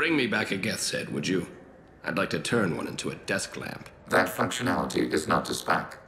Bring me back a Geth's head, would you? I'd like to turn one into a desk lamp. That functionality is not to spec.